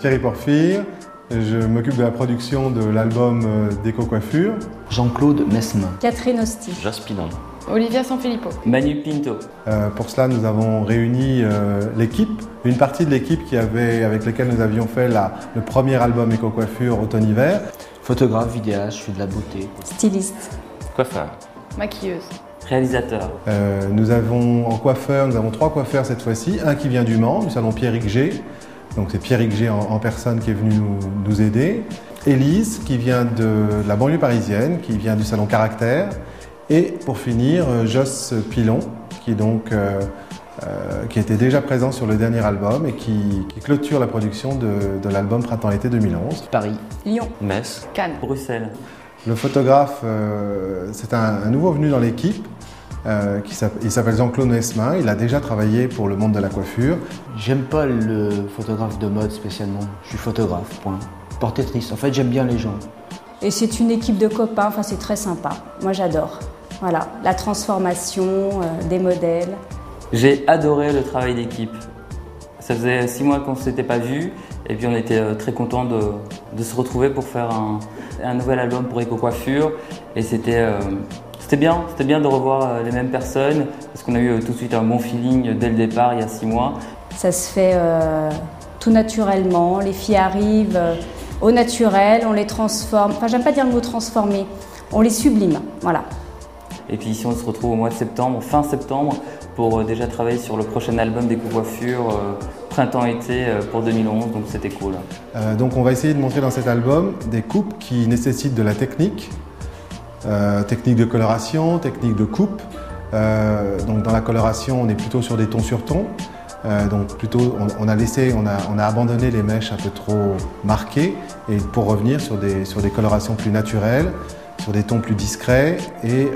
Thierry Porphyre, je m'occupe de la production de l'album euh, Déco Coiffure. Jean-Claude Mesme. Catherine Hosty. Jaspinon. Olivia Sanfilippo. Manu Pinto. Euh, pour cela, nous avons réuni euh, l'équipe, une partie de l'équipe qui avait, avec laquelle nous avions fait la, le premier album Éco Coiffure automne-hiver. Photographe, vidéaste, je fais de la beauté. Styliste. Coiffeur. Maquilleuse. Réalisateur. Euh, nous avons en coiffeur, nous avons trois coiffeurs cette fois-ci. Un qui vient du Mans, du salon Pierrick G. Donc c'est Pierrick G en, en, personne qui est venu nous, nous aider. Élise qui vient de la banlieue parisienne, qui vient du salon Caractère. Et pour finir, euh, Joss Pilon, qui, donc, euh, euh, qui était déjà présent sur le dernier album et qui, qui clôture la production de, de l'album Printemps-été 2011. Paris. Lyon. Metz. Cannes. Bruxelles. Le photographe, c'est un, un, nouveau venu dans l'équipe. Euh, qui il s'appelle Jean-Claude Nesmin, il a déjà travaillé pour le monde de la coiffure. J'aime pas le photographe de mode spécialement, je suis photographe, point. Portaitrice, en fait j'aime bien les gens. Et c'est une équipe de copains, enfin c'est très sympa, moi j'adore. Voilà, la transformation euh, des modèles. J'ai adoré le travail d'équipe. Ça faisait six mois qu'on ne s'était pas vu et puis on était euh, très contents de, de, se retrouver pour faire un, un nouvel album pour Eco Coiffure et c'était euh, c'était bien, c'était bien de revoir euh, les mêmes personnes parce qu'on a eu tout de suite un bon feeling dès le départ il y a six mois. Ça se fait euh, tout naturellement, les filles arrivent euh, au naturel, on les transforme, enfin j'aime pas dire le mot transformer, on les sublime, voilà. Et puis ici on se retrouve au mois de septembre, fin septembre, pour déjà travailler sur le prochain album des coiffures printemps-été pour 2011, donc c'était cool. Euh, donc on va essayer de montrer dans cet album des coupes qui nécessitent de la technique, euh, technique de coloration, technique de coupe. Euh, donc dans la coloration, on est plutôt sur des tons sur tons. Euh, donc plutôt, on, a laissé, on a, on a abandonné les mèches un peu trop marquées et pour revenir sur des, sur des colorations plus naturelles, sur des tons plus discrets. Et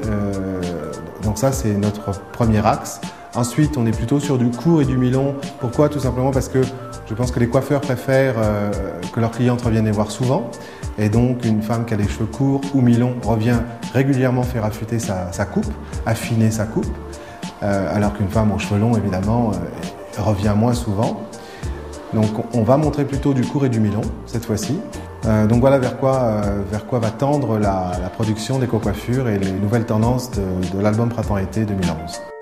donc ça, c'est notre premier axe. Ensuite, on est plutôt sur du court et du mi-long. Pourquoi? Tout simplement parce que je pense que les coiffeurs préfèrent que leurs clientes reviennent les voir souvent. Et donc, une femme qui a les cheveux courts ou mi-longs revient régulièrement faire affûter sa, coupe, affiner sa coupe. Euh, alors qu'une femme aux cheveux longs, évidemment, euh, revient moins souvent. Donc, on va montrer plutôt du court et du mi-long cette fois-ci. Euh, donc voilà vers quoi, vers quoi va tendre la, la production des coiffures et les nouvelles tendances de, de l'album Printemps-été 2011.